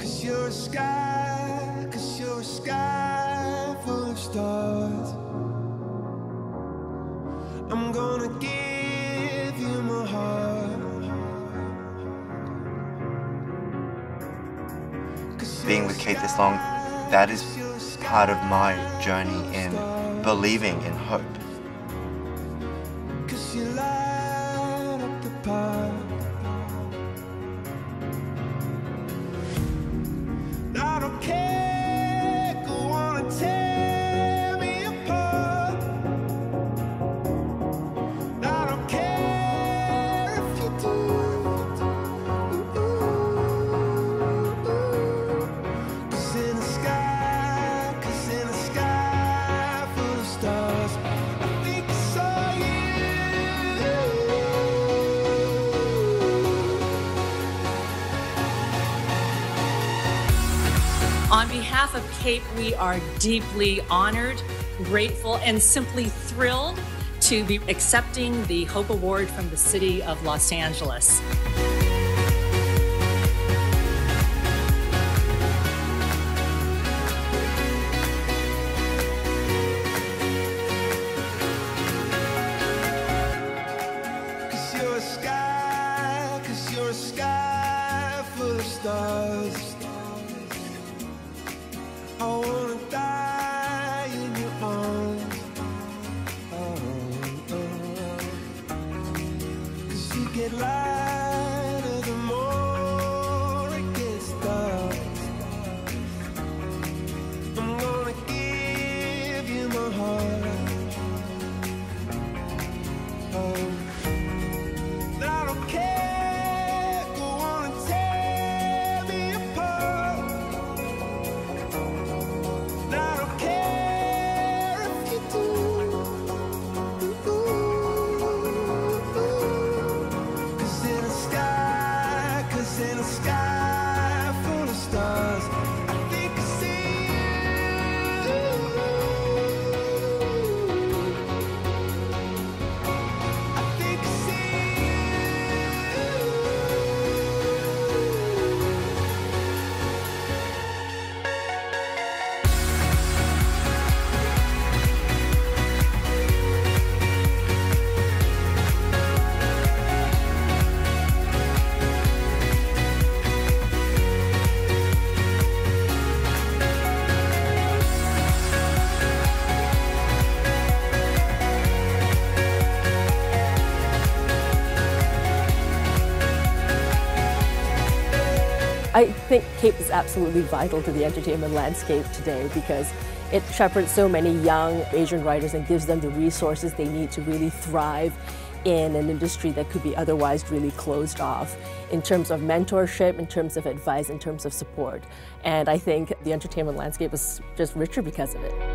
Cause you're a sky, cause you're a sky full of stars. I'm gonna give you my heart. Being with CAPE this long, that is part of my journey in believing in hope. Cause you light up the park. On behalf of CAPE, we are deeply honored, grateful, and simply thrilled to be accepting the Hope Award from the City of Los Angeles. You in the sky I think CAPE is absolutely vital to the entertainment landscape today because it shepherds so many young Asian writers and gives them the resources they need to really thrive in an industry that could be otherwise really closed off in terms of mentorship, in terms of advice, in terms of support. And I think the entertainment landscape is just richer because of it.